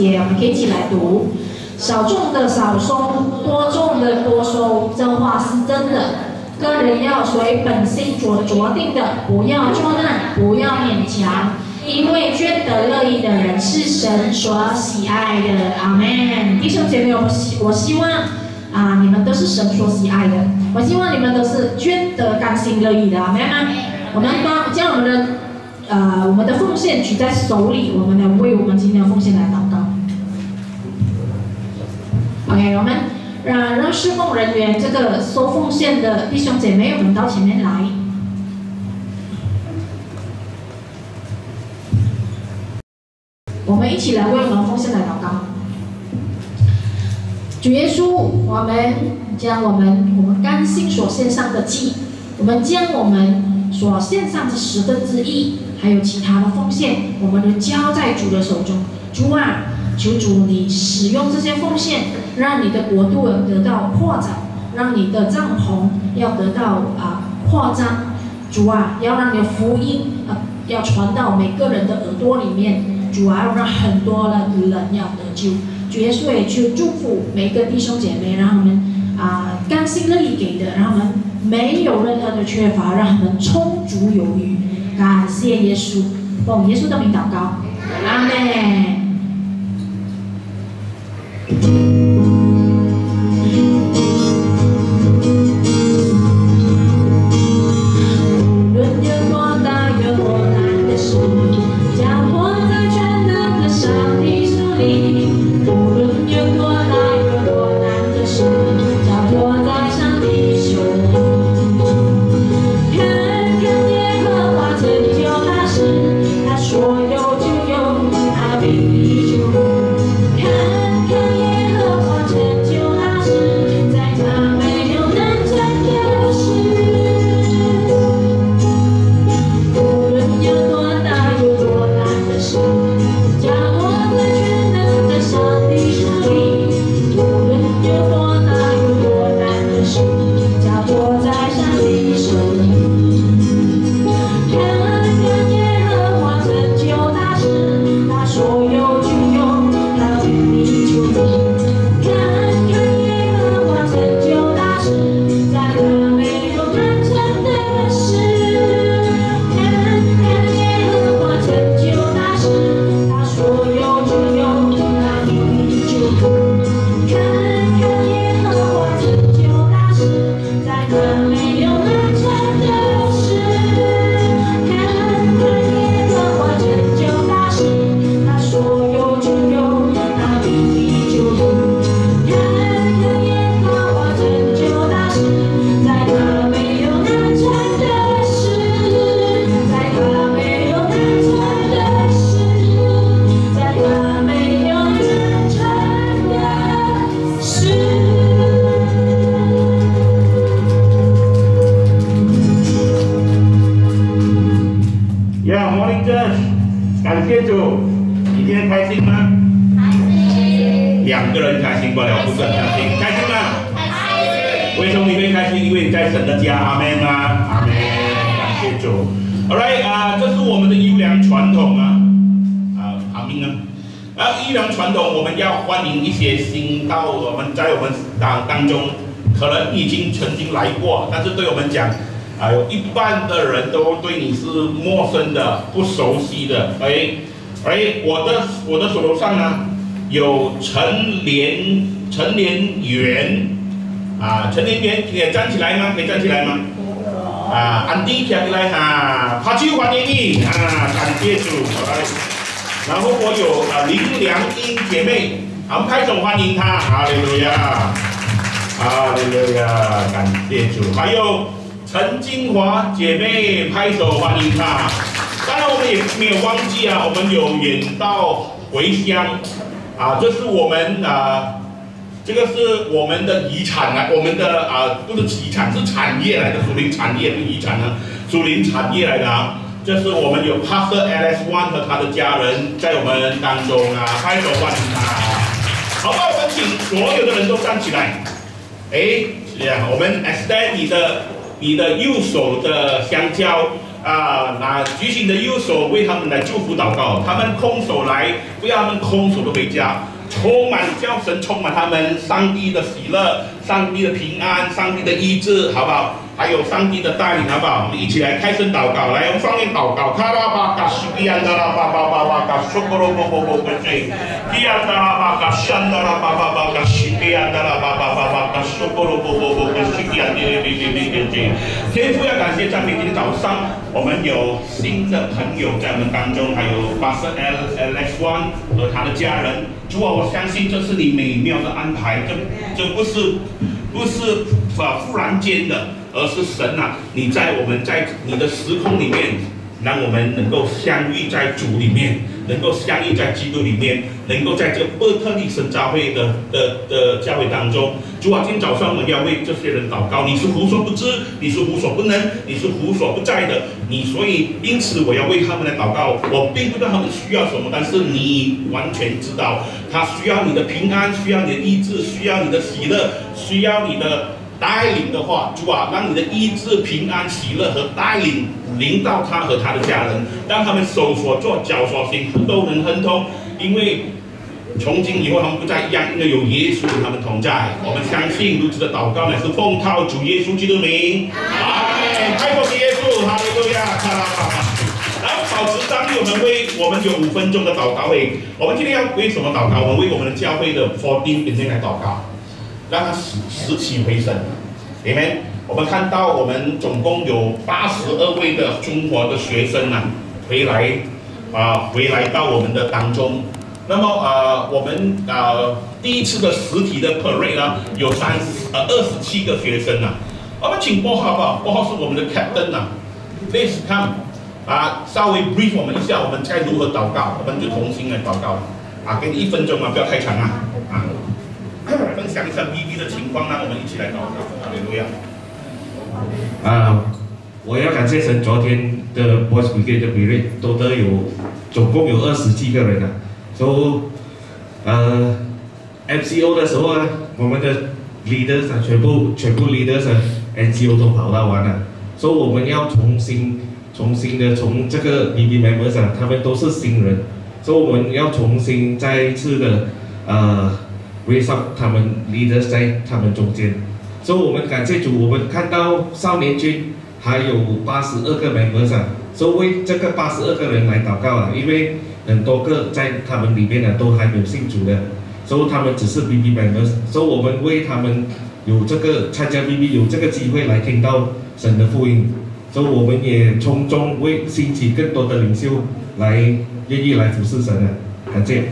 节，我们可以一起来读。少种的少收，多种的多收，这话是真的。个人要随本心所决定的，不要作难，不要勉强，因为捐得乐意的人是神所喜爱的。阿门。弟兄姐妹，我希我希望啊，你们都是神所喜爱的。我希望你们都是捐得甘心乐意的。阿门吗？我们把将我们的呃我们的奉献举在手里，我们来为我们今天的奉献来祷告。OK，我们让让侍奉人员这个收奉献的弟兄姐妹，我们到前面来。我们一起来为我们奉献来祷告。主耶稣，我们将我们我们甘心所献上的祭，我们将我们所献上的十分之一，还有其他的奉献，我们都交在主的手中。主啊，求主你使用这些奉献，让你的国度得到扩展，让你的帐篷要得到啊扩张。主啊，要让你的福音啊要传到每个人的耳朵里面。主啊，要让很多的人要得救。主耶稣也去祝福每个弟兄姐妹，让他们啊甘心乐意给的，让他们没有任何的缺乏，让他们充足有余。感谢耶稣，奉耶稣的名祷告，阿门。无来过，但是对我们讲。啊，有一半的人都对你是陌生的、不熟悉的。哎，哎，我的我的手头上呢有陈连陈连元啊，陈连元可以站起来吗？可以站起来吗？啊，安迪起来哈，拍手欢迎你啊，感谢主，好来。然后我有啊林良英姐妹，我们拍手欢迎她，哈利路亚，哈利路亚，感谢主，还有。陈金华姐妹拍手欢迎她。当然，我们也没有忘记啊，我们有远道回乡啊，这是我们啊这个是我们的遗产啊，我们的啊不是遗产，是产业来的，属灵产业不遗产啊，属灵产业来的啊。这是我们有 Pastor Alex One 和他的家人在我们当中啊，拍手欢迎他。好，那我们请所有的人都站起来。哎，这样，我们 extend 你的你的右手的香蕉啊，拿举起你的右手为他们来祝福祷告。他们空手来，不要他们空手的回家。充满叫神充满他们，上帝的喜乐，上帝的平安，上帝的医治，好不好？还有上帝的带领，好不好？我们一起来开声祷告，来用方言祷告。卡拉巴卡西比安达拉巴巴巴巴卡苏格罗波波波波嘴，比安达拉巴卡山达拉巴巴巴卡西比安达拉巴巴巴巴卡苏格罗波波波波西比安的的的的的的。天父要感谢赞美，今天早上我们有新的朋友在我们当中，还有巴斯 L L X One 和他的家人。主啊，我相信这是你美妙的安排，这这不是不是啊忽然间的，而是神呐，你在我们在你的时空里面，让我们能够相遇在主里面。能够相遇在基督里面，能够在这波特利神教会的的的教会当中。主啊，今天早上我们要为这些人祷告。你是无所不知，你是无所不能，你是无所不在的。你所以因此我要为他们来祷告。我并不知道他们需要什么，但是你完全知道，他需要你的平安，需要你的医治，需要你的喜乐，需要你的。带领的话，主啊，让你的医治、平安、喜乐和带领领到他和他的家人，让他们手所做、脚所行都能亨通。因为从今以后他们不再一样，因为有耶稣与他们同在。我们相信如此的祷告乃是奉靠主耶稣基督名。阿门。开口给耶稣，哈利路亚，哈拉巴巴。然后保持张力，我们为我们有五分钟的祷告会。我们今天要为什么祷告？我们为我们的教会的福音本身来祷告。让他死死起回生，里面我们看到我们总共有八十二位的中国的学生呢，回来啊，回来到我们的当中。那么呃，我们呃第一次的实体的 parade 呢，有三呃二十七个学生呢。我们请波好不好？波号是我们的 captain 呐，please come 啊，稍微 brief 我们一下，我们该如何祷告，我们就重新来祷告啊，给你一分钟啊，不要太长啊啊。分享一下 B B 的情况，让我们一起来祷告。阿门。路亚。啊，我要感谢神，昨天的 Boys bb 的比率都得有，总共有二十几个人啊。所以，呃，M C O 的时候啊，我们的 leaders 啊，全部全部 leaders 啊，N G O 都跑到完了。所以我们要重新重新的从这个 B B members 啊，他们都是新人，所以我们要重新再一次的，呃。为上他们 leaders 在他们中间，所以我们感谢主，我们看到少年军还有八十二个 members 啊，所以为这个八十二个人来祷告啊，因为很多个在他们里面呢都还没有信主的，所以他们只是 BB members，所以我们为他们有这个参加 BB 有这个机会来听到神的福音，所以我们也从中为兴起更多的领袖来愿意来服侍神啊，感谢。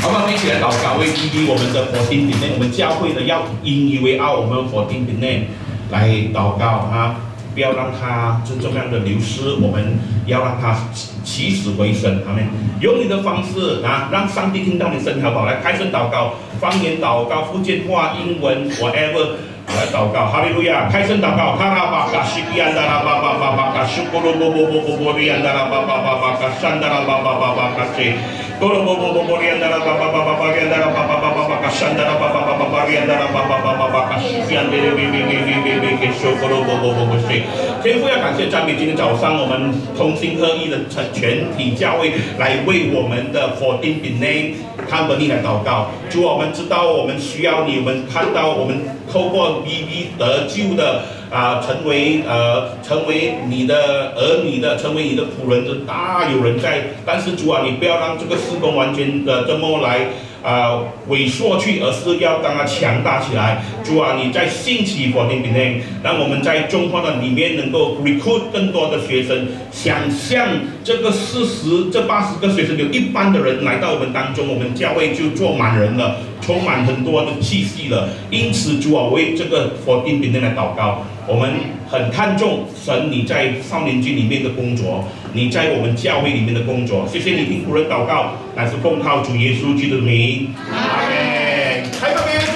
好，我们一起来祷告，为基于我们的佛经里面，我们教会的要引以为傲，我们佛经里面来祷告啊，不要让它就这样的流失，我们要让它起死回生，好没？用你的方式啊，让上帝听到你声，好不好？来开声祷告，方言祷告，福建话、英文，whatever。来祷告，哈利路亚！开声祷告，哈拉巴卡西比安达拉巴巴巴巴卡苏波罗波波波波波利安达拉巴巴巴巴卡山达拉巴巴巴巴卡西，波罗波波波波利安达拉巴巴巴巴利安达拉巴巴巴巴巴卡山达拉巴巴巴巴巴利安达拉巴巴巴巴巴卡西比安达拉比比比比比比给苏波罗波波波波西。天父要感谢赞美，今天早上我们同心合意的成全体教会来为我们的 fourteen name company 来祷告。主，我们知道我们需要你，我们看到我们。透过 B B 得救的啊，成为呃，成为你的儿女的，成为你的仆人的大有人在。但是主啊，你不要让这个施工完全的这么来。啊，萎缩去，而是要让它强大起来。主啊，你在兴起火定里面，让我们在中华的里面能够 recruit 更多的学生。想象这个四十、这八十个学生，有一半的人来到我们当中，我们教会就坐满人了，充满很多的气息了。因此，主啊，为这个火定里面来祷告，我们。很看重神你在少年军里面的工作，你在我们教会里面的工作。谢谢你听仆人祷告，乃是奉靠主耶稣基督的名。阿门。开个名字，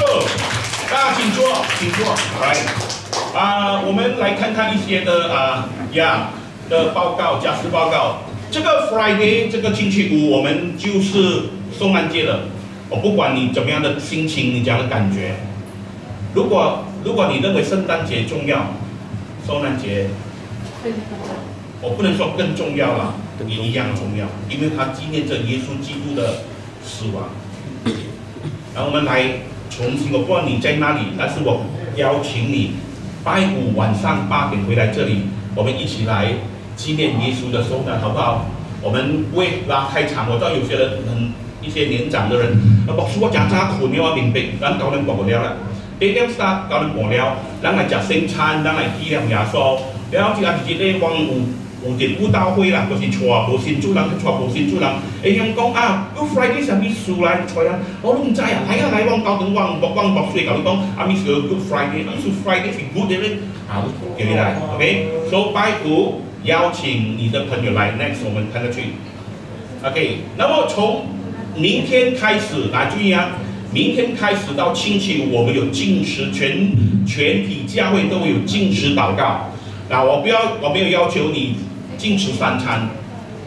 大家请坐，请坐。来，啊，我们来看看一些的啊呀的报告，假释报告。这个 Friday 这个星期五，我们就是圣诞节了。我不管你怎么样的心情，你怎样的感觉。如果如果你认为圣诞节重要，圣诞节我不能说更重要了，也一样重要，因为它纪念着耶稣基督的死亡。然后我们来重新，我不知道你在哪里，但是我邀请你拜五晚上八点回来这里，我们一起来纪念耶稣的受难，好不好？我们不会拉太长，我知道有些人很一些年长的人，那不是我讲早困了，我明白，咱教人过了了。八点三教人过了，咱来食圣餐，咱来纪念耶稣。然后这个日子咧，往有有一舞蹈会啦，就是带无信主人去带无信主人。讲啊，Good Friday 什么事来带啊？我拢唔知啊，来啊来，往教堂往往往博水教你讲，啊，Miss Good Friday，啊，Good Friday 是 good 的咧，好，叫你来，OK。So 拜五邀请你的朋友来，Next 我们看得去，OK。那么从明天开始，来注意啊，明天开始到星期五，我们有禁食，全全体教会都有禁食祷告。那我不要，我没有要求你禁食三餐，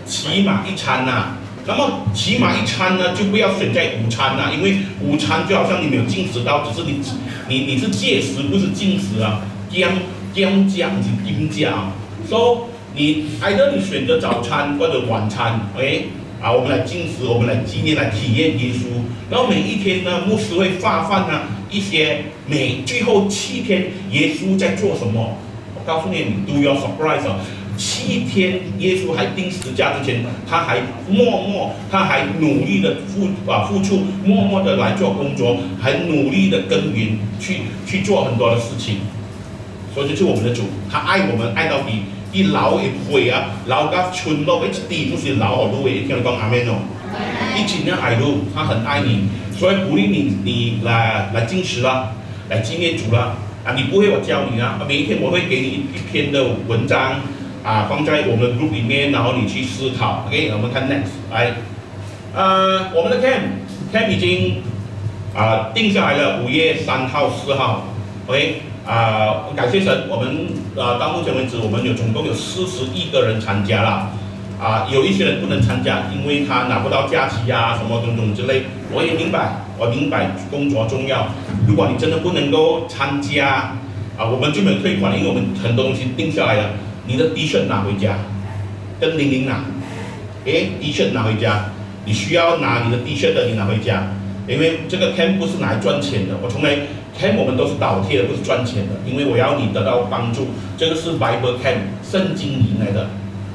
起码一餐呐、那么起码一餐呢，就不要选在午餐呐、因为午餐就好像你没有进食到，只是你你你是戒食，不是进食啊，姜姜酱是金酱啊。说你挨着你选择早餐或者晚餐，OK 啊，我们来进食，我们来纪念，来体验耶稣。然后每一天呢，牧师会发放呢一些每最后七天耶稣在做什么。我告诉你，你都要 surprise 啊！七天，耶稣还钉十字架之前，他还默默，他还努力的付啊付出，默默的来做工作，还努力的耕耘，去去做很多的事情。所以这是我们的主，他爱我们爱到底，一老一会啊，老到村落一滴不是老好多位，听我讲阿门哦。一起呢爱路，他很爱你，所以鼓励你你来来进食啦，来纪念主啦。啊，你不会我教你啊，每一天我会给你一一篇的文章啊，放在我们的 group 里面，然后你去思考。OK，我们看 next 来，呃，我们的 camp camp 已经啊定下来了，五月三号、四号。OK，啊，感谢神，我们啊到目前为止，我们有总共有四十一个人参加了。啊，有一些人不能参加，因为他拿不到假期呀、什么种种之类。我也明白，我明白工作重要。如果你真的不能够参加，啊，我们就没有退款，因为我们很多东西定下来了。你的 T 恤拿回家，跟玲玲拿。诶，T 恤拿回家，你需要拿你的 T 恤的，你拿回家。因为这个 camp 不是拿来赚钱的，我从来 camp 我们都是倒贴的，不是赚钱的。因为我要你得到帮助，这个是 Bible camp 圣经营来的。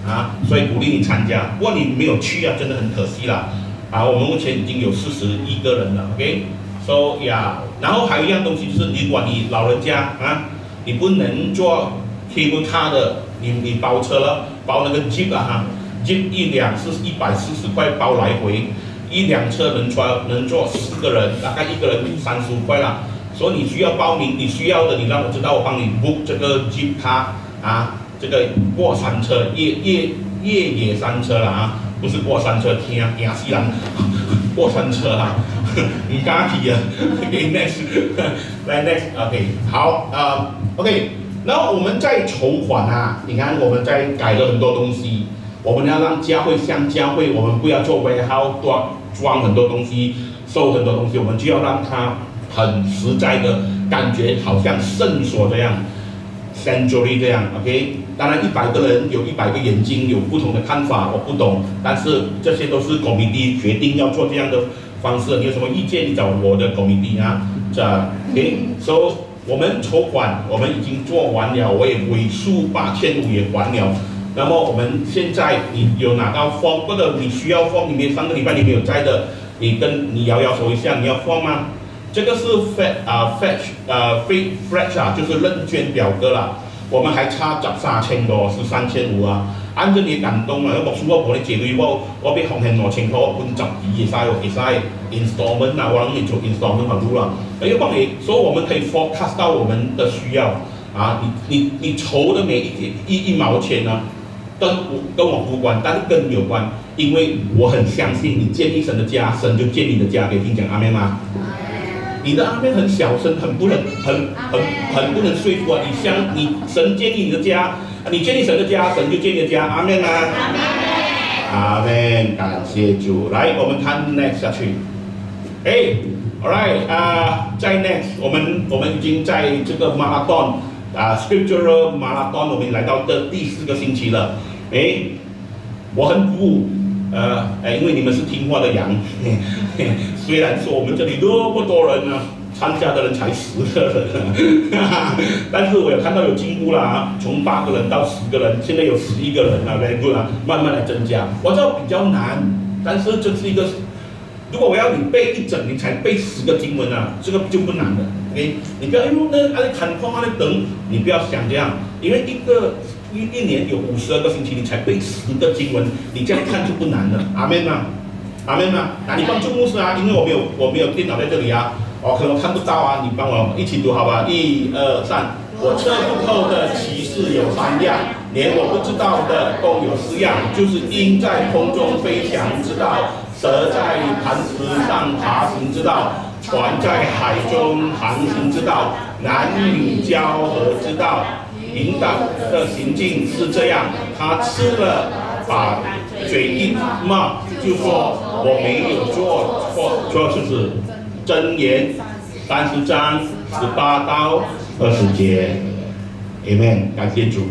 啊，所以鼓励你参加。不过你没有去啊，真的很可惜啦。啊，我们目前已经有四十一个人了，OK？So yeah，然后还有一样东西就是，如果你老人家啊，你不能坐 cable car 的，你你包车了，包那个 jeep 啊哈，jeep 一辆是一百四十块包来回，一辆车能坐能坐四个人，大概一个人三十五块啦。所以你需要报名，你需要的你让我知道，我帮你 book 这个 jeep car 啊。这个过山车，越越越野山车了啊，不是过山车，听听死人，过山车哈，你刚提啊，OK next，来 next，OK，好啊，OK，然后我们在筹款啊，你看我们在改了很多东西，我们要让教会像教会，我们不要做 warehouse 装装很多东西，收很多东西，我们就要让它很实在的感觉，好像圣所这样。century 这样，OK，当然一百个人有一百个眼睛，有不同的看法，我不懂，但是这些都是 committee 决定要做这样的方式，你有什么意见，你找我的 committee 啊，这 OK，so 我们筹款我们已经做完了，我也尾数八千五也还了，那么我们现在你有拿到 form 或者你需要 form 里面上个礼拜你没有在的，你跟你摇摇手一下，你要 form 吗？这个是 fetch 啊 fetch 呃 f fetch 啊，就是认捐表格啦。我们还差十三千多，是三千五啊。按照你感动啊，牧师我帮你解决我，我俾奉献五千块，我分十二会使哦，会使 installment 啊，我让你做 installment 好多啦。因為幫你，所以我们可以 forecast 到我们的需要。啊，你你你筹的每一一一毛钱呢，跟我跟我无关，但是跟你有关，因为我很相信你建立神的家，神就建立你的家，可以听讲阿妹吗？你的阿妹很小声，很不能，很很很不能说服啊！你相你神建立你的家，你建立神的家，神就建立家，阿妹啊？阿妹。感谢主。来，我们看 next 下去。哎，all right 啊，在 next，我们我们已经在这个 marathon 啊，scriptural marathon，我们来到的第四个星期了。哎，我很鼓舞，呃，哎，因为你们是听话的羊。虽然说我们这里那么多人呢，参加的人才十个人，但是我有看到有进步啦，从八个人到十个人，现在有十一个人了，very 啊，慢慢的增加。我知道比较难，但是这是一个，如果我要你背一整年才背十个经文啊，这个就不难了。OK，你不要用那那里看空那里等，你不要想这样，因为一个一一年有五十二个星期，你才背十个经文，你这样看就不难了。阿门啊！阿妹吗？那你帮助牧师啊，因为我没有我没有电脑在这里啊，我，可能看不到啊，你帮我一起读好吧？一二三，我测不透的骑士有三样，连我不知道的共有四样，就是鹰在空中飞翔之道，蛇在磐石上爬行之道，船在海中航行之道，男女交合之道，引导的行径是这样，他吃了把嘴一骂，就说。我没有做错，错是指真言三十章十八到二十节，Amen，感谢主。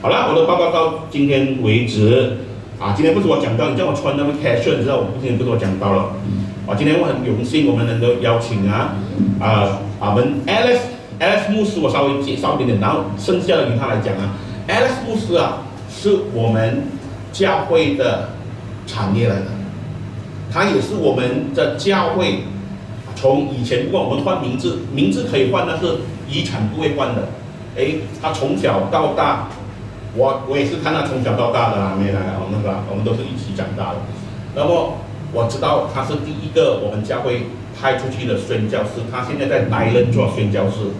好了，我的报告到今天为止。啊，今天不是我讲到，你叫我穿那么 casual，你知道我今天不是我讲到了。啊，今天我很荣幸，我们能够邀请啊啊啊，我们 Alex Alex 牧师，我稍微介绍一点点，然后剩下的由他来讲啊。Alex 牧师啊，是我们教会的产业来的。他也是我们的教会，从以前不管我们换名字，名字可以换，但是遗产不会换的。哎，他从小到大，我我也是看他从小到大的啊，没来，我们是吧？我们都是一起长大的。那么我知道他是第一个我们教会派出去的宣教师，他现在在来任做宣教师，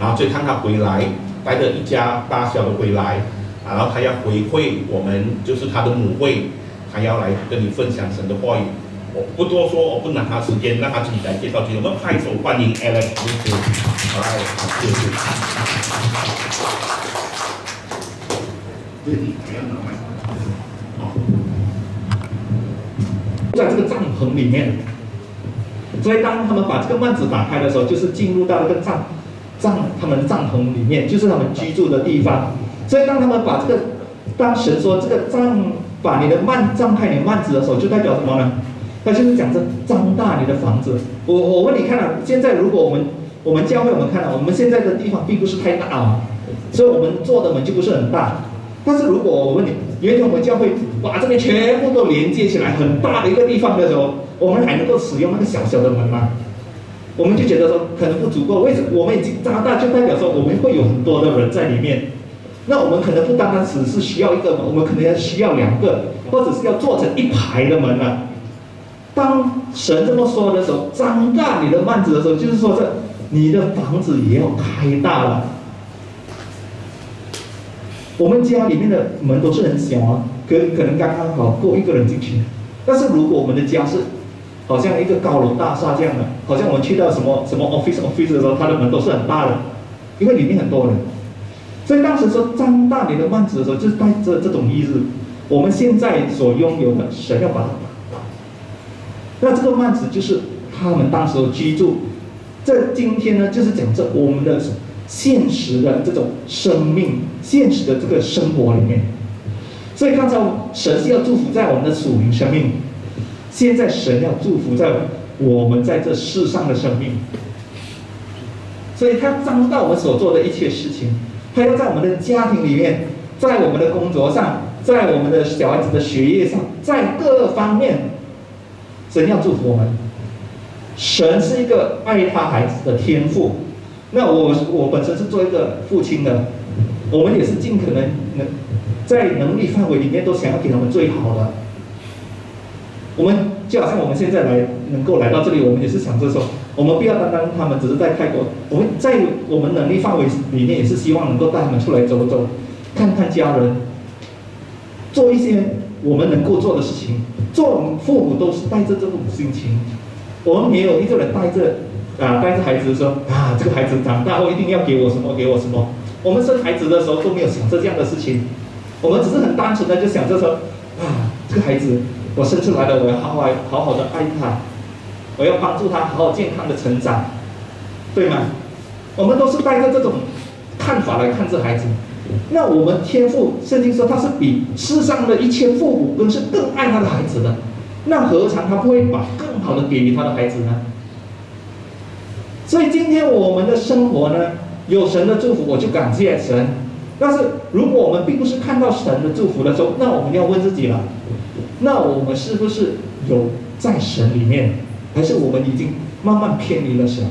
然后就看他回来，带着一家大小的回来，然后他要回馈我们，就是他的母会，他要来跟你分享神的话语。我不多说，我不拿他时间，让他自己来介绍自己。我们拍手欢迎 Alex 牧师，好来，谢谢。在这个帐篷里面，所以当他们把这个幔子打开的时候，就是进入到那个帐帐他们帐篷里面，就是他们居住的地方。所以当他们把这个当神说这个帐把你的幔帐开你幔子的时候，就代表什么呢？他就是讲着张大你的房子。我我问你看了，现在如果我们我们教会我们看了，我们现在的地方并不是太大啊，所以我们做的门就不是很大。但是如果我问你，有一天我们教会把这边全部都连接起来，很大的一个地方的时候，我们还能够使用那个小小的门吗？我们就觉得说可能不足够。为什么？我们已经张大，就代表说我们会有很多的人在里面。那我们可能不单单只是需要一个门，我们可能要需要两个，或者是要做成一排的门呢？当神这么说的时候，张大你的幔子的时候，就是说这你的房子也要开大了。我们家里面的门都是很小啊，可可能刚刚好够一个人进去。但是如果我们的家是好像一个高楼大厦这样的，好像我们去到什么什么 office office 的时候，它的门都是很大的，因为里面很多人。所以当时说张大你的幔子的时候，就是带着这种意思。我们现在所拥有的，神要把它打。那这个幔子就是他们当时居住，这今天呢，就是讲这我们的现实的这种生命，现实的这个生活里面。所以刚才神是要祝福在我们的属灵生命，现在神要祝福在我们在这世上的生命。所以他张到我们所做的一切事情，他要在我们的家庭里面，在我们的工作上，在我们的小孩子的学业上，在各方面。神要祝福我们，神是一个爱他孩子的天赋。那我我本身是做一个父亲的，我们也是尽可能能在能力范围里面都想要给他们最好的。我们就好像我们现在来能够来到这里，我们也是想着说，我们不要单单他们只是在泰国，我们在我们能力范围里面也是希望能够带他们出来走走，看看家人，做一些我们能够做的事情。做父母都是带着这种心情，我们没有一个人带着啊带着孩子说啊这个孩子长大后一定要给我什么给我什么。我们生孩子的时候都没有想着这样的事情，我们只是很单纯的就想着说啊这个孩子我生出来了，我要好好好好的爱他。我要帮助他好好健康的成长，对吗？我们都是带着这种看法来看这孩子。那我们天父圣经说他是比世上的一切父母更是更爱他的孩子的，那何尝他不会把更好的给予他的孩子呢？所以今天我们的生活呢，有神的祝福，我就感谢神。但是如果我们并不是看到神的祝福的时候，那我们要问自己了：那我们是不是有在神里面？还是我们已经慢慢偏离了神。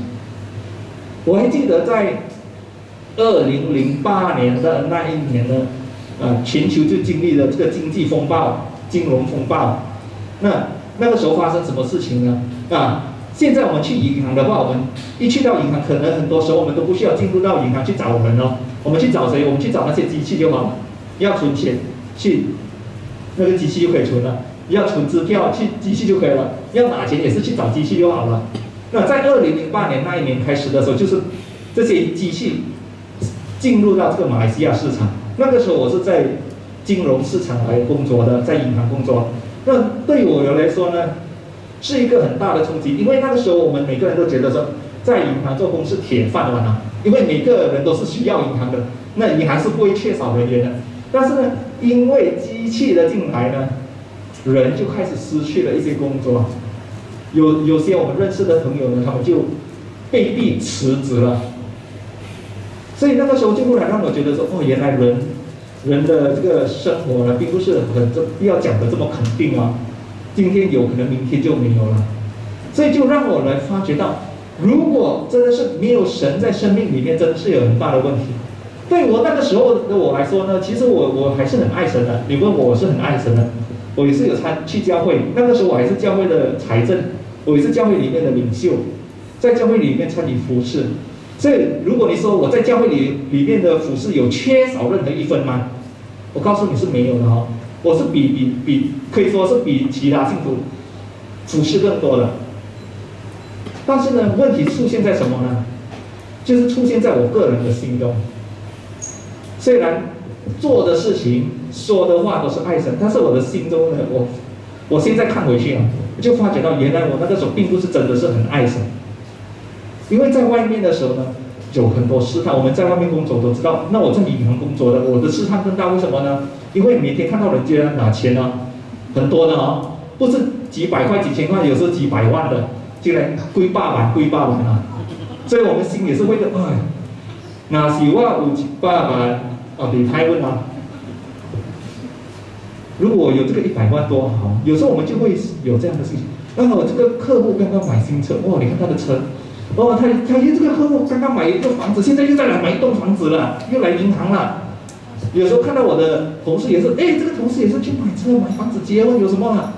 我还记得在二零零八年的那一年呢，呃，全球就经历了这个经济风暴、金融风暴。那那个时候发生什么事情呢？啊，现在我们去银行的话，我们一去到银行，可能很多时候我们都不需要进入到银行去找人哦。我们去找谁？我们去找那些机器就好了。要存钱，去那个机器就可以存了。要存支票去机器就可以了，要拿钱也是去找机器就好了。那在二零零八年那一年开始的时候，就是这些机器进入到这个马来西亚市场。那个时候我是在金融市场来工作的，在银行工作。那对我来说呢，是一个很大的冲击，因为那个时候我们每个人都觉得说，在银行做工是铁饭碗啊，因为每个人都是需要银行的，那银行是不会缺少人员的。但是呢，因为机器的进来呢。人就开始失去了一些工作，有有些我们认识的朋友呢，他们就被逼辞职了。所以那个时候就忽然让我觉得说，哦，原来人人的这个生活呢，并不是很这要讲的这么肯定啊。今天有可能明天就没有了，所以就让我来发觉到，如果真的是没有神在生命里面，真的是有很大的问题。对我那个时候的我来说呢，其实我我还是很爱神的。你问我，我是很爱神的。我也是有参去教会，那个时候我还是教会的财政，我也是教会里面的领袖，在教会里面参与服侍。所以，如果你说我在教会里里面的服侍有缺少任何一分吗？我告诉你是没有的哦，我是比比比，可以说是比其他信徒服侍更多的。但是呢，问题出现在什么呢？就是出现在我个人的心中，虽然。做的事情、说的话都是爱神，但是我的心中呢，我我现在看回去啊，就发觉到原来我那个时候并不是真的是很爱神，因为在外面的时候呢，有很多试探。我们在外面工作都知道，那我在银行工作的，我的试探更大。为什么呢？因为每天看到人家拿钱呢，很多的哦，不是几百块、几千块，有时候几百万的，竟然归爸爸、归八万啊，所以我们心也是会的，哎，那是我有几百万。哦，你拍问啊！如果有这个一百万多好，有时候我们就会有这样的事情。那我这个客户刚刚买新车，哇！你看他的车，哦，他他这个客户刚刚买一个房子，现在又在来买一栋房子了，又来银行了。有时候看到我的同事也是，哎，这个同事也是去买车、买房子、结婚，有什么呢？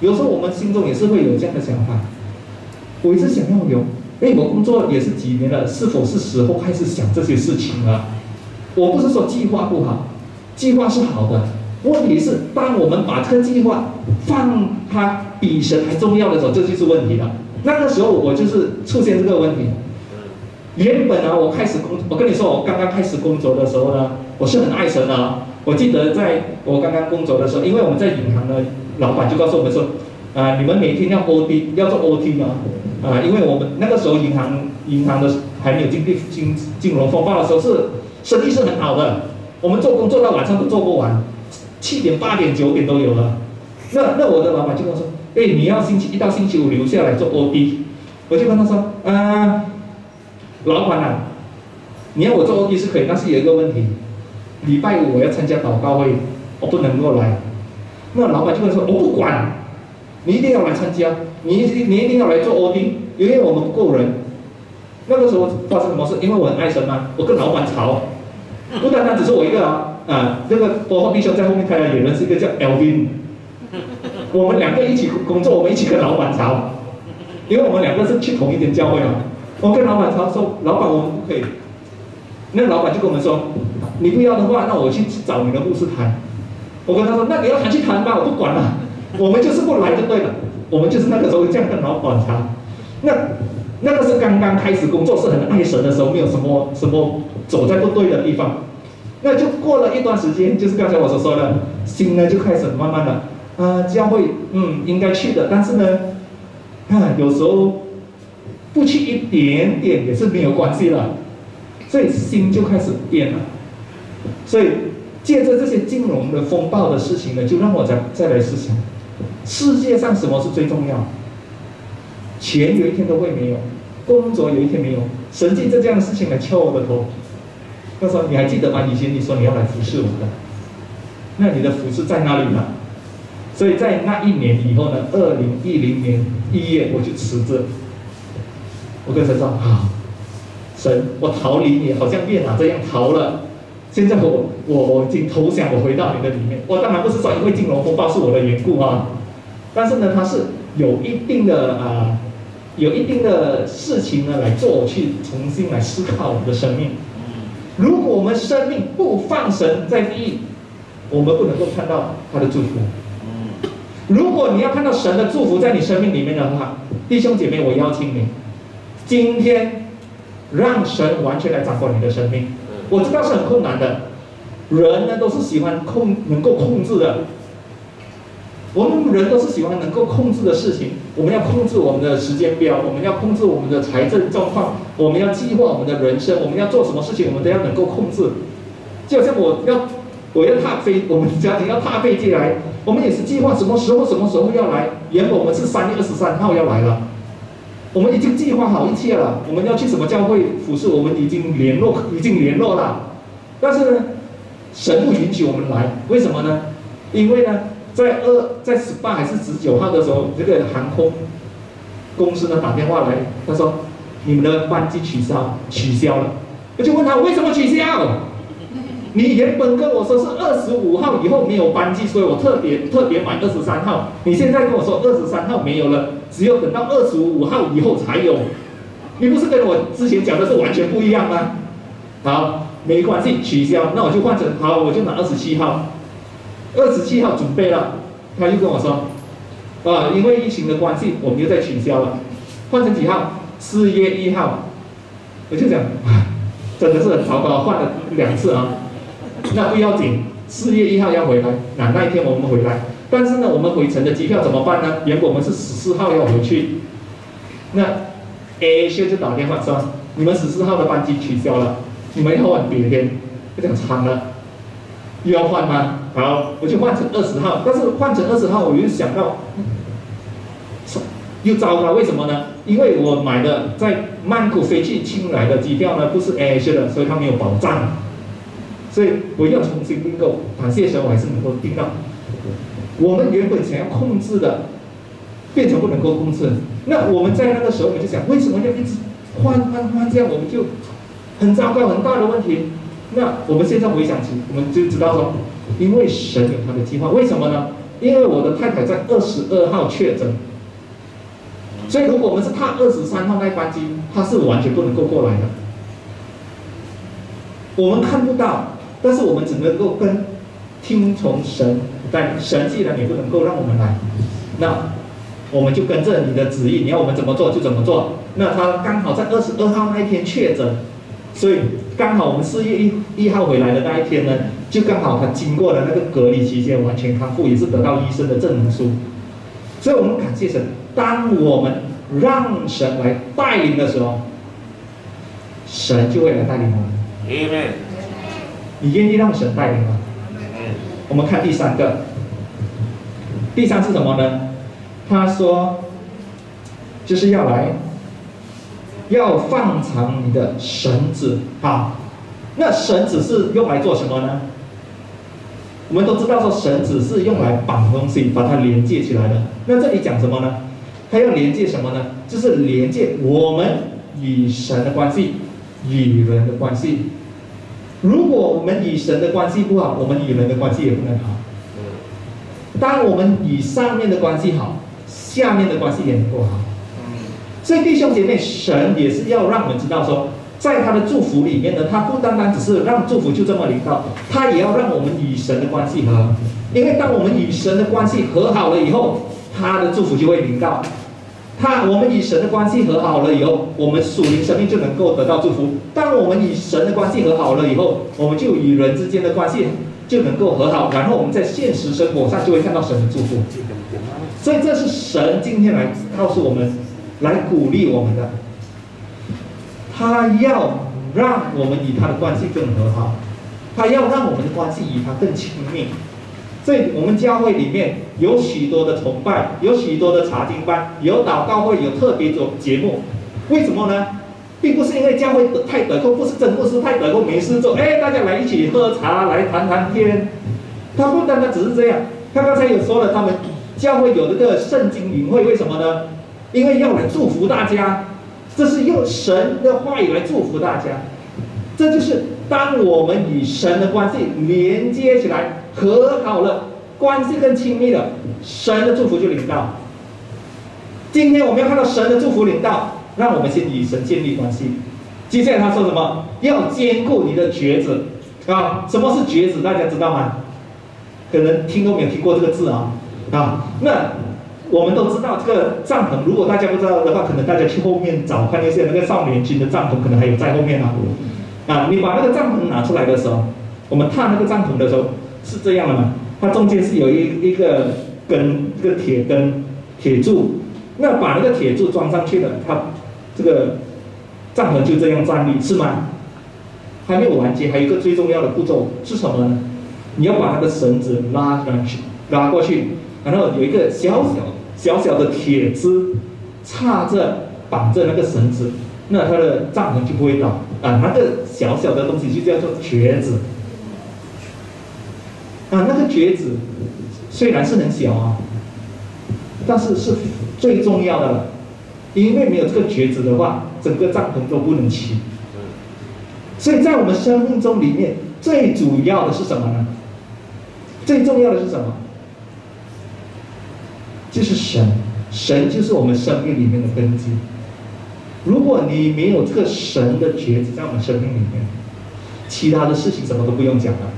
有时候我们心中也是会有这样的想法。我一直想要有，哎，我工作也是几年了，是否是时候开始想这些事情了？我不是说计划不好，计划是好的。问题是，当我们把这个计划放它比神还重要的时候，这就是问题了。那个时候我就是出现这个问题。原本呢，我开始工，我跟你说，我刚刚开始工作的时候呢，我是很爱神的。我记得在我刚刚工作的时候，因为我们在银行呢，老板就告诉我们说，啊，你们每天要 OT，要做 OT 吗？啊，因为我们那个时候银行银行的还没有经历金金融风暴的时候是。生意是很好的，我们做工做到晚上都做不完，七点、八点、九点都有了。那那我的老板就跟我说：“哎，你要星期一到星期五留下来做 OD。”我就跟他说：“啊，老板啊，你要我做 OD 是可以，但是有一个问题，礼拜五我要参加祷告会，我不能够来。”那老板就跟我说：“我不管，你一定要来参加，你你一定要来做 OD，因为我们不够人。”那个时候发生什么事？因为我很爱神嘛，我跟老板吵。不单单只是我一个啊，啊，这个波后弟兄在后面开了演论，是一个叫 Elvin，我们两个一起工作，我们一起跟老板吵。因为我们两个是去同一间教会嘛。我跟老板吵说，老板我们不可以。那老板就跟我们说，你不要的话，那我去找你的牧师谈。我跟他说，那你要谈去谈吧，我不管了，我们就是不来就对了。我们就是那个时候这样跟老板谈。那那个是刚刚开始工作，是很爱神的时候，没有什么什么走在不对的地方。那就过了一段时间，就是刚才我所说的，心呢就开始慢慢的，啊，教会嗯应该去的，但是呢，啊有时候不去一点点也是没有关系了，所以心就开始变了。所以借着这些金融的风暴的事情呢，就让我再再来思想，世界上什么是最重要？钱有一天都会没有，工作有一天没有，神借着这样的事情来敲我的头。他说：“你还记得吗？以前你说你要来服侍我的，那你的服侍在哪里呢？”所以在那一年以后呢，二零一零年一月，我就辞职。我跟神说：“啊，神，我逃离你，好像越南这样逃了。现在我我我已经投降，我回到你的里面。我当然不是说因为金融风暴是我的缘故啊，但是呢，它是有一定的啊，有一定的事情呢来做去重新来思考我们的生命。”如果我们生命不放神在第一，我们不能够看到他的祝福。如果你要看到神的祝福在你生命里面的话，弟兄姐妹，我邀请你，今天让神完全来掌管你的生命。我知道是很困难的，人呢都是喜欢控，能够控制的。我们人都是喜欢能够控制的事情，我们要控制我们的时间表，我们要控制我们的财政状况，我们要计划我们的人生，我们要做什么事情，我们都要能够控制。就像我要我要踏飞，我们家庭要踏飞机来，我们也是计划什么时候什么时候要来。原本我们是三月二十三号要来了，我们已经计划好一切了。我们要去什么教会服侍，我们已经联络已经联络了。但是呢，神不允许我们来，为什么呢？因为呢。在二在十八还是十九号的时候，这个航空公司呢打电话来，他说你们的班机取消取消了，我就问他为什么取消？你原本跟我说是二十五号以后没有班机，所以我特别特别买二十三号。你现在跟我说二十三号没有了，只有等到二十五号以后才有，你不是跟我之前讲的是完全不一样吗？好，没关系，取消，那我就换成好，我就拿二十七号。二十七号准备了，他就跟我说，啊，因为疫情的关系，我们又在取消了，换成几号？四月一号，我就讲，真的是很糟糕，换了两次啊。那不要紧，四月一号要回来，那那一天我们回来，但是呢，我们回程的机票怎么办呢？原本我们是十四号要回去，那 A 先就打电话说，你们十四号的班机取消了，你们要换别天，就讲惨了。又要换吗？好，我就换成二十号。但是换成二十号，我又想到，又糟糕，为什么呢？因为我买的在曼谷飞去青莱的机票呢，不是 Air 的，所以它没有保障。所以我要重新订购。感谢神，我还是能够订到。我们原本想要控制的，变成不能够控制。那我们在那个时候，我们就想，为什么要一直换换换？这样我们就很糟糕，很大的问题。那我们现在回想起，我们就知道说，因为神有他的计划，为什么呢？因为我的太太在二十二号确诊，所以如果我们是怕二十三号那班机，他是完全不能够过来的。我们看不到，但是我们只能够跟听从神，但神既然也不能够让我们来，那我们就跟着你的旨意，你要我们怎么做就怎么做。那他刚好在二十二号那一天确诊。所以刚好我们四月一一号回来的那一天呢，就刚好他经过了那个隔离期间，完全康复，也是得到医生的证明书。所以我们感谢神，当我们让神来带领的时候，神就会来带领我们。你愿意让神带领吗？我们看第三个，第三是什么呢？他说，就是要来。要放长你的绳子，好，那绳子是用来做什么呢？我们都知道说绳子是用来绑东西，把它连接起来的。那这里讲什么呢？它要连接什么呢？就是连接我们与神的关系，与人的关系。如果我们与神的关系不好，我们与人的关系也不能好。当我们与上面的关系好，下面的关系也不好。所以弟兄姐妹，神也是要让我们知道说，在他的祝福里面呢，他不单单只是让祝福就这么临到，他也要让我们与神的关系和。因为当我们与神的关系和好了以后，他的祝福就会临到。他我们与神的关系和好了以后，我们属灵生命就能够得到祝福。当我们与神的关系和好了以后，我们就与人之间的关系就能够和好，然后我们在现实生活上就会看到神的祝福。所以这是神今天来告诉我们，来鼓励我们的。他要让我们与他的关系更和好，他要让我们的关系与他更亲密。所以我们教会里面有许多的崇拜，有许多的查经班，有祷告会，有特别种节目。为什么呢？并不是因为教会太得空，不是真牧师太得空没事做，哎，大家来一起喝茶，来谈谈天。他不单单只是这样。他刚才也说了，他们教会有这个圣经领会，为什么呢？因为要来祝福大家，这是用神的话语来祝福大家。这就是当我们与神的关系连接起来。和好了，关系更亲密了，神的祝福就领到。今天我们要看到神的祝福领到，让我们先与神建立关系。接下来他说什么？要兼顾你的橛子啊！什么是橛子？大家知道吗？可能听都没有听过这个字啊啊！那我们都知道这个帐篷，如果大家不知道的话，可能大家去后面找看一些那个少年军的帐篷，可能还有在后面啊。啊，你把那个帐篷拿出来的时候，我们踏那个帐篷的时候。是这样的嘛？它中间是有一一个根，一个铁根、铁柱，那把那个铁柱装上去了，它这个帐篷就这样站立，是吗？还没有完结，还有一个最重要的步骤是什么呢？你要把那个绳子拉上去，拉过去，然后有一个小小小小的铁枝插着绑着那个绳子，那它的帐篷就不会倒啊。那个小小的东西就叫做橛子。啊，那个橛子虽然是很小啊，但是是最重要的了，因为没有这个橛子的话，整个帐篷都不能起。所以在我们生命中里面，最主要的是什么呢？最重要的是什么？就是神，神就是我们生命里面的根基。如果你没有这个神的橛子在我们生命里面，其他的事情什么都不用讲了。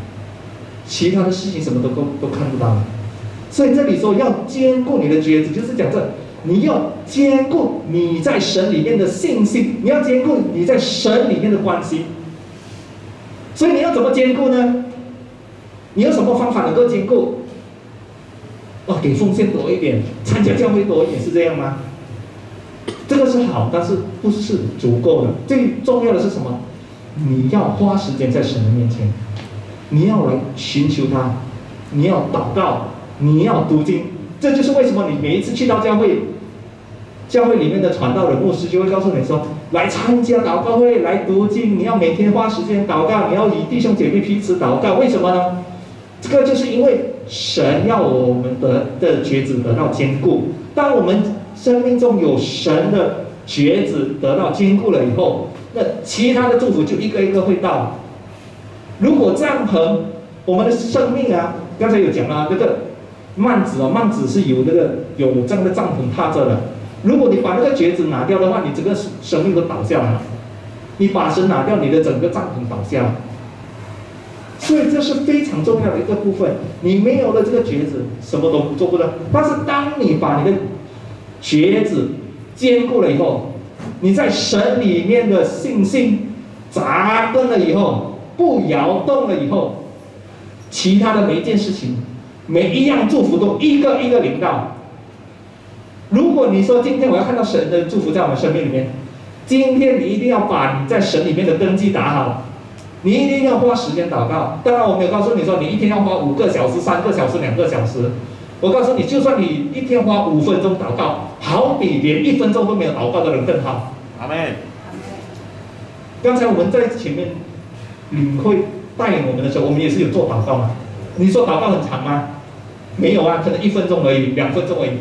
其他的事情什么都都都看不到了，所以这里说要兼顾你的橛子，就是讲这你要兼顾你在神里面的信心，你要兼顾你在神里面的关系。所以你要怎么兼顾呢？你有什么方法能够兼顾？哦，给奉献多一点，参加教会多一点，是这样吗？这个是好，但是不是足够的。最重要的是什么？你要花时间在神的面前。你要来寻求他，你要祷告，你要读经，这就是为什么你每一次去到教会，教会里面的传道人牧师就会告诉你说，来参加祷告会，来读经，你要每天花时间祷告，你要与弟兄姐妹彼此祷告，为什么呢？这个就是因为神要我们的的橛子得到坚固。当我们生命中有神的橛子得到坚固了以后，那其他的祝福就一个一个会到。如果帐篷，我们的生命啊，刚才有讲了那个幔子哦，幔子是有那个有这样的帐篷踏着的。如果你把那个橛子拿掉的话，你整个生命都倒下来。你把神拿掉，你的整个帐篷倒下了。所以这是非常重要的一个部分。你没有了这个橛子，什么都做不到。但是当你把你的橛子坚固了以后，你在神里面的信心扎根了以后。不摇动了以后，其他的每一件事情，每一样祝福都一个一个领到。如果你说今天我要看到神的祝福在我们生命里面，今天你一定要把你在神里面的根基打好，你一定要花时间祷告。当然我没有告诉你说你一天要花五个小时、三个小时、两个小时。我告诉你，就算你一天花五分钟祷告，好比连一分钟都没有祷告的人更好。阿门。刚才我们在前面。领会带领我们的时候，我们也是有做祷告嘛？你说祷告很长吗？没有啊，可能一分钟而已，两分钟而已。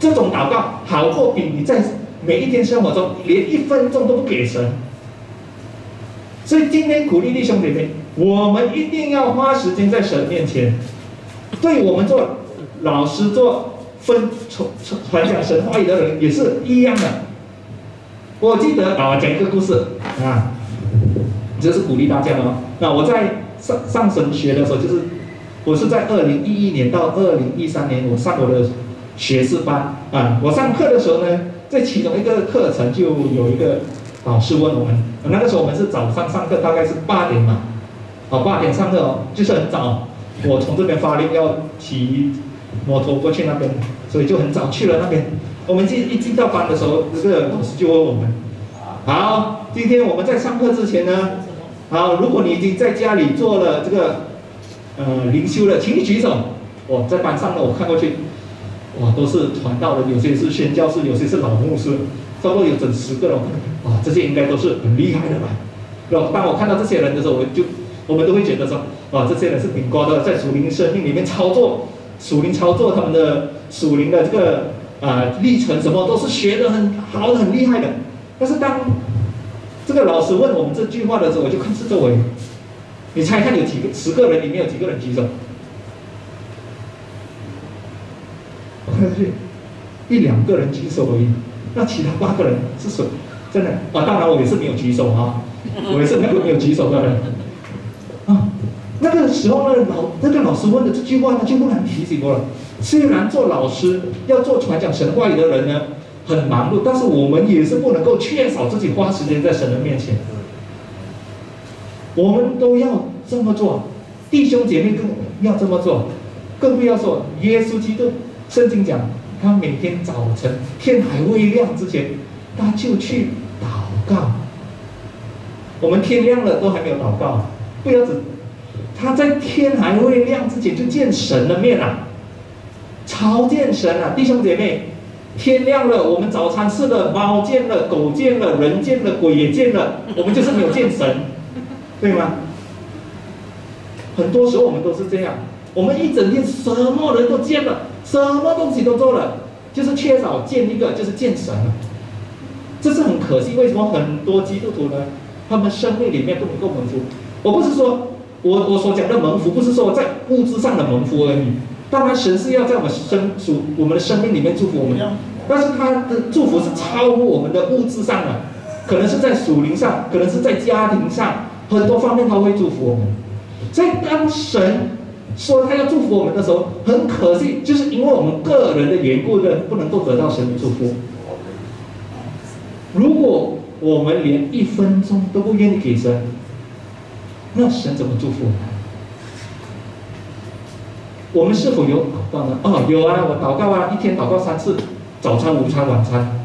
这种祷告好过比你在每一天生活中连一分钟都不给神。所以今天鼓励弟兄姐妹，我们一定要花时间在神面前。对我们做老师、做分传传讲神话语的人也是一样的。我记得啊，讲一个故事啊，这是鼓励大家的哦。那我在上上神学的时候，就是我是在二零一一年到二零一三年，我上我的学士班啊。我上课的时候呢，在其中一个课程就有一个老师问我们，那个时候我们是早上上课，大概是八点嘛，啊八点上课哦，就是很早。我从这边发令要骑摩托过去那边，所以就很早去了那边。我们进一进到班的时候，这个老师就问我们：好，今天我们在上课之前呢，好，如果你已经在家里做了这个呃灵修了，请你举手。我在班上呢，我看过去，哇，都是传道的，有些是宣教士，有些是老牧师，差不多有整十个人。哇，这些应该都是很厉害的吧？然后当我看到这些人的时候，我就我们都会觉得说，哇，这些人是挺高的，在属灵生命里面操作，属灵操作他们的属灵的这个。啊，历程什么都是学的很好的、很厉害的。但是当这个老师问我们这句话的时候，我就看四周围，你猜看有几个？十个人里面有几个人举手？我看去一两个人举手而已。那其他八个人是谁？真的啊？当然我也是没有举手啊，我也是那个没有举手的人。啊，那个时候呢，老那个老师问的这句话呢，就忽然提醒我了。虽然做老师要做传讲神话语的人呢，很忙碌，但是我们也是不能够缺少自己花时间在神的面前。我们都要这么做，弟兄姐妹更要这么做，更不要说耶稣基督。圣经讲，他每天早晨天还未亮之前，他就去祷告。我们天亮了都还没有祷告，不要只他在天还未亮之前就见神的面了。超见神啊，弟兄姐妹，天亮了，我们早餐吃了，猫见了，狗见了，人见了，鬼也见了，我们就是没有见神，对吗？很多时候我们都是这样，我们一整天什么人都见了，什么东西都做了，就是缺少见一个，就是见神了。这是很可惜，为什么很多基督徒呢？他们生命里面不能够蒙福。我不是说我我所讲的蒙福，不是说在物质上的蒙福而已。当然，神是要在我们生属我们的生命里面祝福我们，但是他的祝福是超乎我们的物质上的，可能是在属灵上，可能是在家庭上，很多方面他会祝福我们。所以当神说他要祝福我们的时候，很可惜，就是因为我们个人的缘故呢，不能够得到神的祝福。如果我们连一分钟都不愿意给神，那神怎么祝福我们？我们是否有祷告呢？哦，有啊，我祷告啊，一天祷告三次，早餐、午餐、晚餐，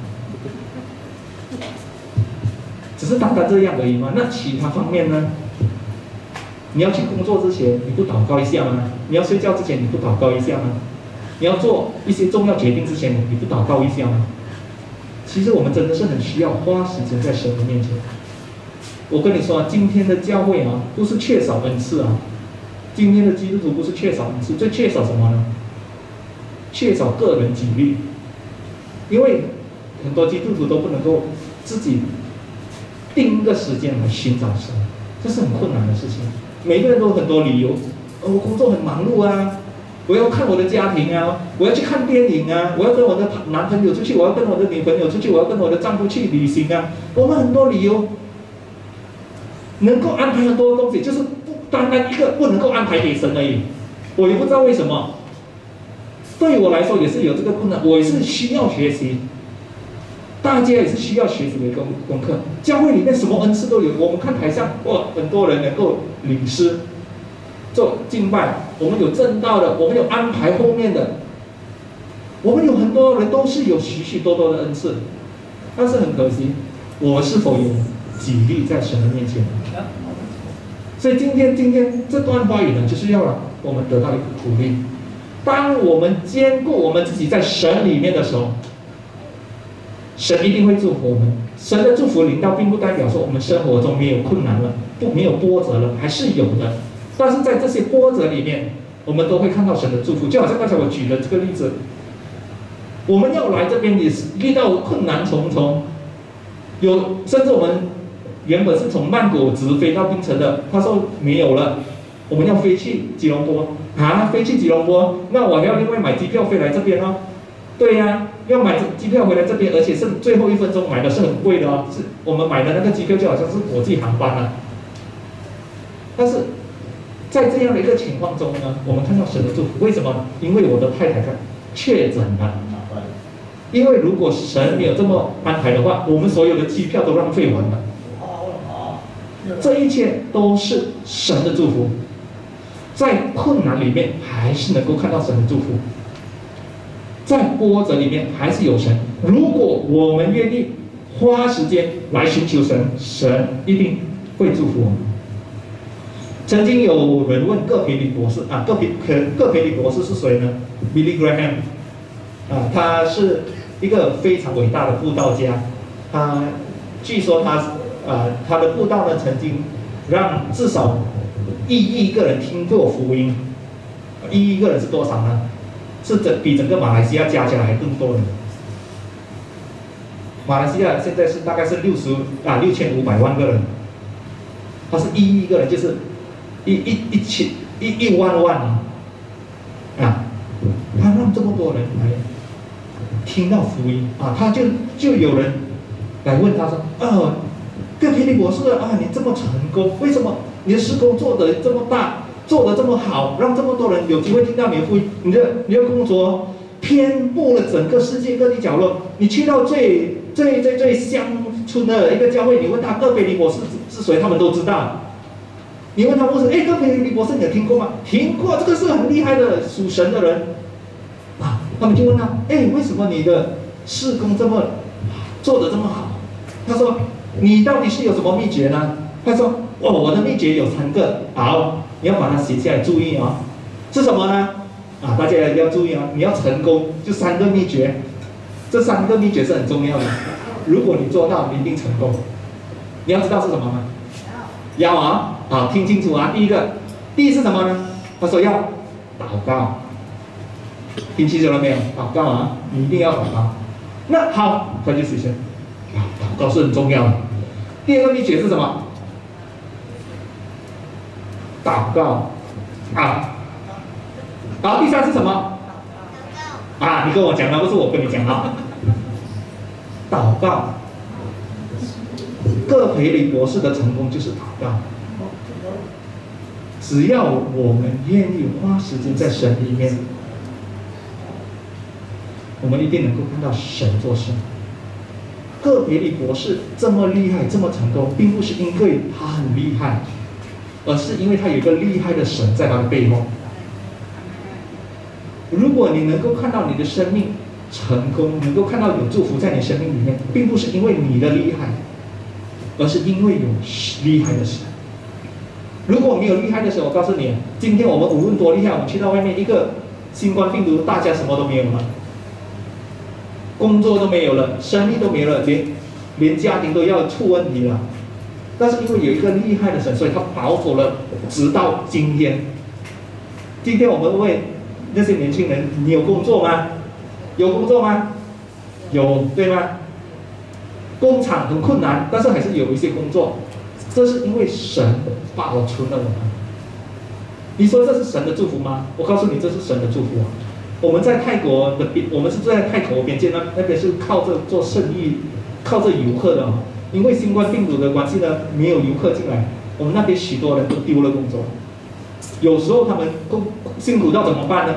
只是单单这样而已吗？那其他方面呢？你要去工作之前，你不祷告一下吗？你要睡觉之前，你不祷告一下吗？你要做一些重要决定之前，你不祷告一下吗？其实我们真的是很需要花时间在神的面前。我跟你说，今天的教会啊，不是缺少恩赐啊。今天的基督徒不是缺少恩赐最缺少什么呢？缺少个人纪律，因为很多基督徒都不能够自己定一个时间来寻找神，这是很困难的事情。每个人都有很多理由，我工作很忙碌啊，我要看我的家庭啊，我要去看电影啊，我要跟我的男朋友出去，我要跟我的女朋友出去，我要跟我的丈夫去旅行啊。我们很多理由能够安排很多东西，就是不。单单一个不能够安排给神而已，我也不知道为什么。对我来说也是有这个困难，我也是需要学习。大家也是需要学习的功功课。教会里面什么恩赐都有，我们看台上哇，很多人能够领诗、做敬拜，我们有正道的，我们有安排后面的，我们有很多人都是有许许多多的恩赐，但是很可惜，我是否有己力在神的面前？所以今天今天这段话语呢，就是要让我们得到一个鼓励。当我们兼顾我们自己在神里面的时候，神一定会祝福我们。神的祝福领到，并不代表说我们生活中没有困难了，不没有波折了，还是有的。但是在这些波折里面，我们都会看到神的祝福。就好像刚才我举的这个例子，我们要来这边也是遇到困难重重，有甚至我们。原本是从曼谷直飞到槟城的，他说没有了，我们要飞去吉隆坡啊，飞去吉隆坡，那我要另外买机票飞来这边哦。对呀、要买机票回来这边，而且是最后一分钟买的，是很贵的哦。是我们买的那个机票就好像是国际航班啊。但是在这样的一个情况中呢，我们看到神的祝福，为什么？因为我的太太确诊了。因为如果神没有这么安排的话，我们所有的机票都浪费完了。这一切都是神的祝福，在困难里面还是能够看到神的祝福，在波折里面还是有神。如果我们愿意花时间来寻求神，神一定会祝福我们。曾经有人问葛培理博士啊，葛培可葛培理博士是谁呢？Billy Graham 啊，他是一个非常伟大的布道家，他据说他啊他的布道呢曾经让至少一亿个人听过福音，一亿个人是多少呢？是整比整个马来西亚加起来还更多人。马来西亚现在是大概是六十啊六千五百万个人，他是一亿个人，就是一一一千一一万万啊，啊，他让这么多人来听到福音啊，他就就有人来问他说，哦，各培理博士啊，你这么成功，为什么你的施工做得这么大，做得这么好，让这么多人有机会听到你的福音，你的你的工作遍布了整个世界各地角落，你去到最最最最乡村的一个教会，你问他各培理博士是谁，他们都知道。你问他博士，哎，各培理博士你有听过吗？听过，这个是很厉害的属神的人啊。他们就问他，哎，为什么你的事工这么做得这么好？他说，你到底是有什么秘诀呢？他说，哦，我的秘诀有三个，好，你要把它写下来，注意啊、是什么呢？啊，大家要注意啊，你要成功就三个秘诀，这三个秘诀是很重要的。如果你做到，你一定成功。你要知道是什么吗？要啊，好，听清楚啊。第一个，第一是什么呢？他说要祷告，听清楚了没有？祷告啊，你一定要祷告。那好，他就写下，祷告是很重要的。第二个秘诀是什么？祷告啊。好，第三是什么？啊，你跟我讲的，不是我跟你讲啊。祷告。各培理博士的成功就是祷告。只要我们愿意花时间在神里面，我们一定能够看到神做事。个别里博士这么厉害，这么成功，并不是因为他很厉害，而是因为他有一个厉害的神在他的背后。如果你能够看到你的生命成功，能够看到有祝福在你生命里面，并不是因为你的厉害，而是因为有厉害的神。如果没有厉害的神，我告诉你，今天我们无论多厉害，我们去到外面一个新冠病毒，大家什么都没有了，工作都没有了，生意都没了，连连家庭都要出问题了。但是因为有一个厉害的神，所以他保守了，直到今天。今天我们问那些年轻人：“你有工作吗？有工作吗？有，对吗？”工厂很困难，但是还是有一些工作。这是因为神保存了我们。你说这是神的祝福吗？我告诉你，这是神的祝福啊！我们在泰国的边，我们是住在泰国边界那那边是靠着做生意，靠着游客的、因为新冠病毒的关系呢，没有游客进来，我们那边许多人都丢了工作。有时候他们都辛苦到怎么办呢？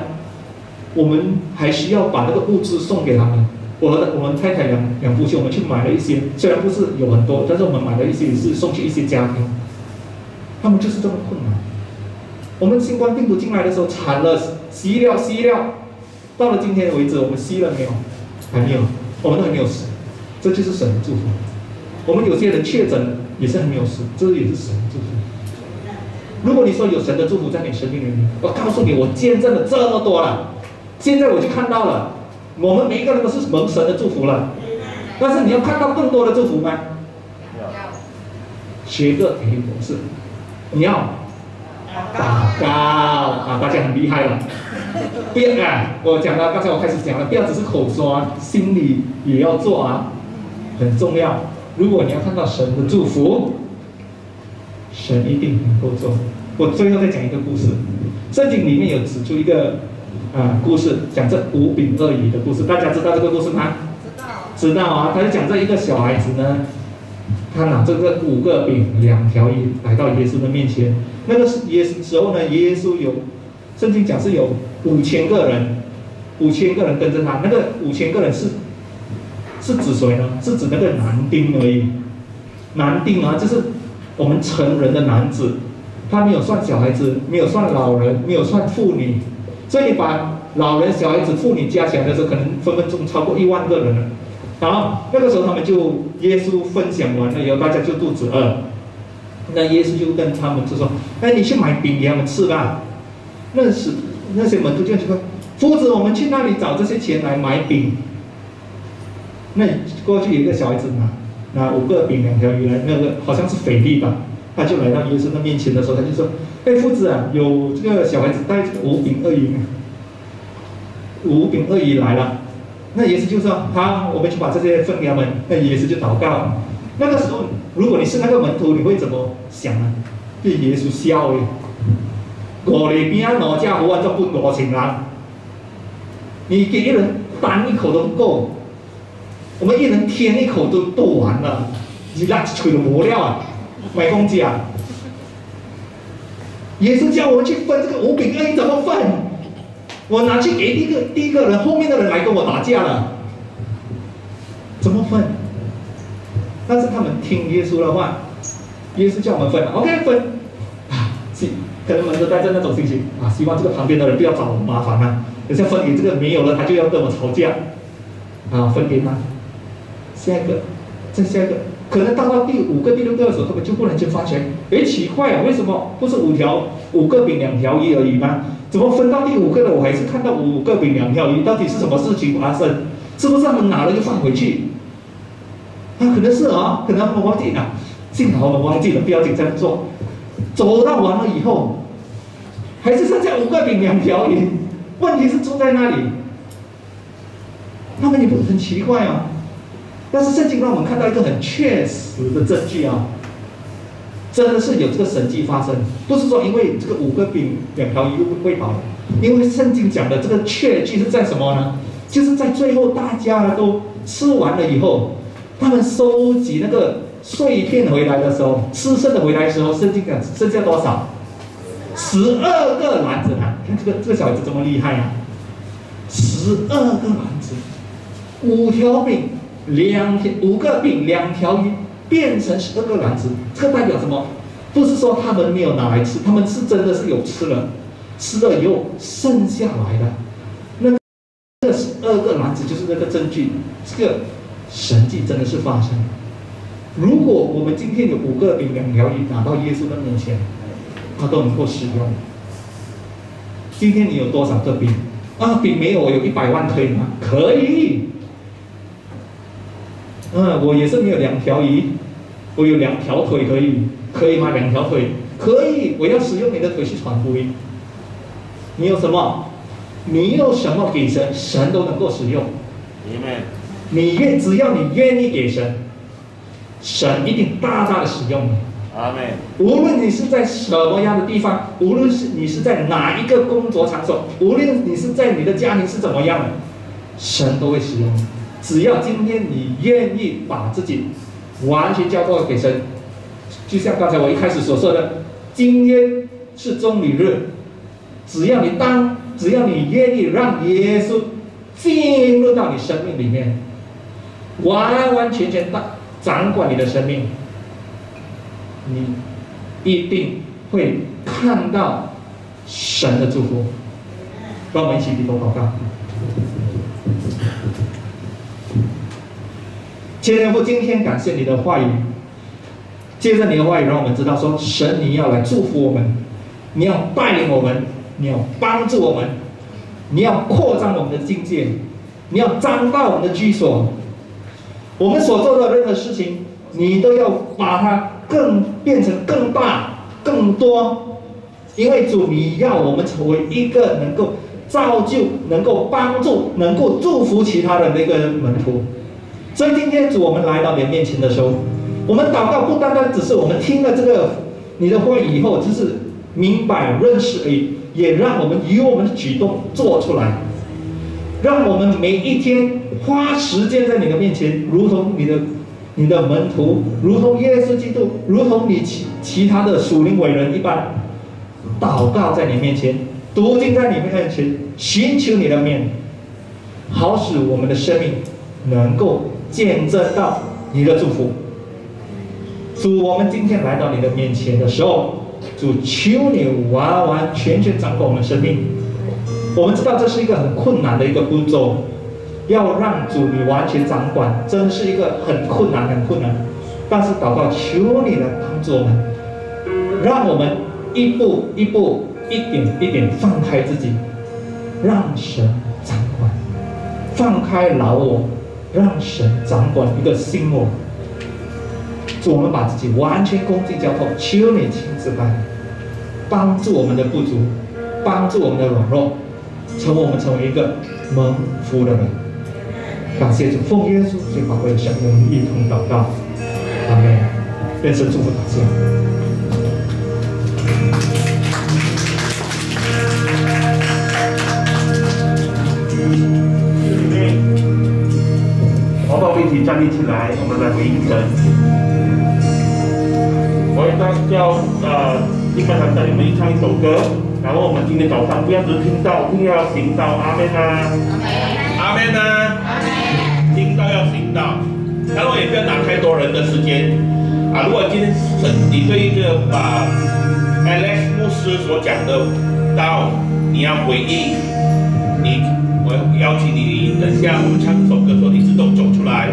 我们还需要把那个物资送给他们。我和我们太太两两夫妻，我们去买了一些，虽然不是有很多，但是我们买了一些，也是送去一些家庭。他们就是这么困难。我们新冠病毒进来的时候惨了，吸了吸了，到了今天为止，我们吸了没有？还没有，我们都没有死。这就是神的祝福。我们有些人确诊也是还没有死，这也是神的祝福。如果你说有神的祝福在你生命里面，我告诉你，我见证了这么多了，现在我就看到了。我们每一个人都是蒙神的祝福了，但是你要看到更多的祝福吗？学个培理博士，你要祷告啊！大家很厉害了，不要啊！我讲了，刚才我开始讲了，不要只是口说，啊心里也要做啊，很重要。如果你要看到神的祝福，神一定能够做。我最后再讲一个故事，圣经里面有指出一个啊故事，讲这五饼二鱼的故事。大家知道这个故事吗？知道。知道啊，他就讲这一个小孩子呢，他拿这个五个饼两条鱼来到耶稣的面前。那个是耶时候呢，耶稣有圣经讲是有五千个人，五千个人跟着他。那个五千个人是是指谁呢？是指那个男丁而已。男丁啊，就是我们成人的男子，他没有算小孩子，没有算老人，没有算妇女，所以把老人、小孩子、妇女加起来的时候，可能分分钟超过一万个人了。然后那个时候他们就耶稣分享完了以后，大家就肚子饿，那耶稣就跟他们就说：“哎，你去买饼给他们吃吧。”那时那些门徒就说：“夫子，我们去那里找这些钱来买饼？”那过去有一个小孩子拿。拿五个饼两条鱼来，那个好像是腓力吧，他就来到耶稣的面前的时候，他就说：“哎，夫子啊，有这个小孩子带五饼二鱼，五饼二鱼来了。”那耶稣就说：“好，我们去把这些分给他们。”那耶稣就祷告。那个时候，如果你是那个门徒，你会怎么想呢？对耶稣笑诶，我里边哪家伙啊就不多情啦？你给一人单一口都不够。我们一人添一口都都完了，你那吹的磨料啊，买公鸡啊！耶稣叫我们去分这个五饼二鱼怎么分？我拿去给第一个第一个人，后面的人来跟我打架了，怎么分？但是他们听耶稣的话，耶稣叫我们分，OK 分啊，是可能我们都带着那种心情啊，希望这个旁边的人不要找我麻烦啊，等下分给这个没有了，他就要跟我吵架啊，分给他。下一个，再下一个，可能到到第五个、第六个的时候，他们就忽然间发觉，哎，奇怪啊，为什么不是五条五个饼两条鱼而已吗？怎么分到第五个了，我还是看到五个饼两条鱼？到底是什么事情发生？是不是他们拿了就放回去？啊，可能是啊，可能他们忘记了，幸好我们忘记了，不要紧，这样做。走到完了以后，还是剩下五个饼两条鱼，问题是出在那里？他们也不很奇怪啊。但是圣经让我们看到一个很确实的证据啊，真的是有这个神迹发生，不是说因为这个五个饼两条鱼喂饱了，因为圣经讲的这个确据是在什么呢？就是在最后大家都吃完了以后，他们收集那个碎片回来的时候，吃剩的回来的时候，圣经讲剩下多少？十二个篮子啊！看这个这个小孩子这么厉害啊！十二个篮子，五条饼。两条五个饼两条鱼变成十二个篮子，这代表什么？不是说他们没有拿来吃，他们是真的是有吃了，吃了以后剩下来的。那这十二个篮子就是那个证据，这个神迹真的是发生。如果我们今天有五个饼两条鱼拿到耶稣的面前，他都能够使用。今天你有多少个饼？啊，饼没有，我有一百万可以吗？可以。嗯，我也是没有两条鱼，我有两条腿可以，可以吗？两条腿可以，我要使用你的腿去传福音。你有什么？你有什么给神，神都能够使用。你愿只要你愿意给神，神一定大大的使用你。阿门。无论你是在什么样的地方，无论是你是在哪一个工作场所，无论你是在你的家庭是怎么样的，神都会使用你。只要今天你愿意把自己完全交托给神，就像刚才我一开始所说的，今天是中礼日，只要你当，只要你愿意让耶稣进入到你生命里面，完完全全的掌管你的生命，你一定会看到神的祝福。让我们一起低头祷告。天父，今天感谢你的话语，借着你的话语，让我们知道说，神你要来祝福我们，你要带领我们，你要帮助我们，你要扩张我们的境界，你要张大我们的居所。我们所做的任何事情，你都要把它更变成更大、更多，因为主，你要我们成为一个能够造就、能够帮助、能够祝福其他的那个门徒。所以今天主，我们来到你面前的时候，我们祷告不单单只是我们听了这个你的话以后，只是明白认识而已。也让我们以我们的举动做出来，让我们每一天花时间在你的面前，如同你的你的门徒，如同耶稣基督，如同你其其他的属灵伟人一般，祷告在你面前，读经在你面前，寻求你的面，好使我们的生命能够见证到你的祝福。主，我们今天来到你的面前的时候，主求你完完全全掌管我们生命。我们知道这是一个很困难的一个步骤，要让主你完全掌管，真是一个很困难、很困难。但是祷告，求你来帮助我们，让我们一步一步、一点一点放开自己，让神掌管，放开老我，让神掌管一个心我。主，我们把自己完全恭敬交托，求你亲自来帮助我们的不足，帮助我们的软弱，成为我们成为一个蒙福的人。感谢主，奉耶稣最宝贵的圣名，一同祷告，阿门。愿神祝福大家。好不好？一起站立起来，我们来回应神。我要叫呃，敬拜团带你们一唱一首歌，然后我们今天早上不要只听到，一定要行到，阿门啊，阿门啊，听到要行到，然后也不要拿太多人的时间啊。如果今天是你对一个把 Alex 牧师所讲的道，你要回应，我邀请你，等一下我们唱这首歌的时候，你自动走出来，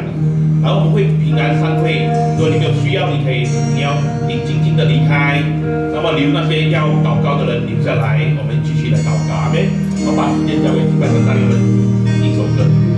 然后我们会平安散会。如果你没有需要，你可以，你要你静静的离开，那么留那些要祷告的人留下来，我们继续来祷告，阿门。我把时间交给主拜托你们一首歌。